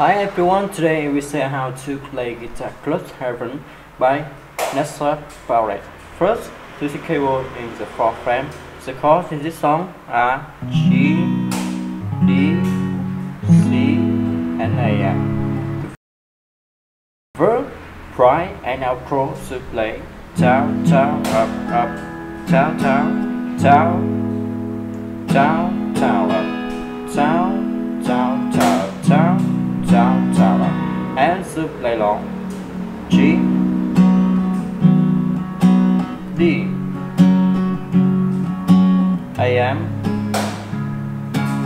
Hi everyone, today we say how to play guitar Club Heaven by Nessa Barrett. First, use the keyboard in the fourth frame. The chords in this song are G, D, C, and A. Verb, try and outro to play down, down, up, up, down, down, down, down, play long. G, D, A M,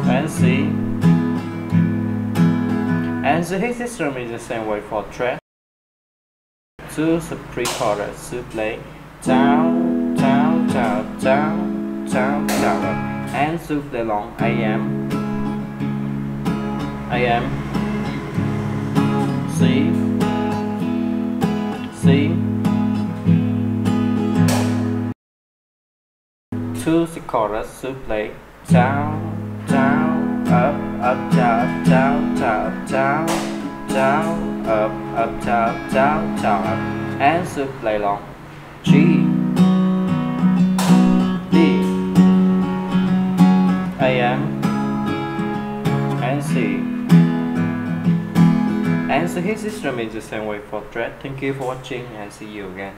and C. And the hit system is the same way for track. Two the pre-chorus to play down, down, down, down, down, down, and to play long. AM A M, to the chorus to play down down up up down down down down. Down up up down down down. Up and to play long G. D A M. And C. And so his system is the same way for thread. Thank you for watching and see you again.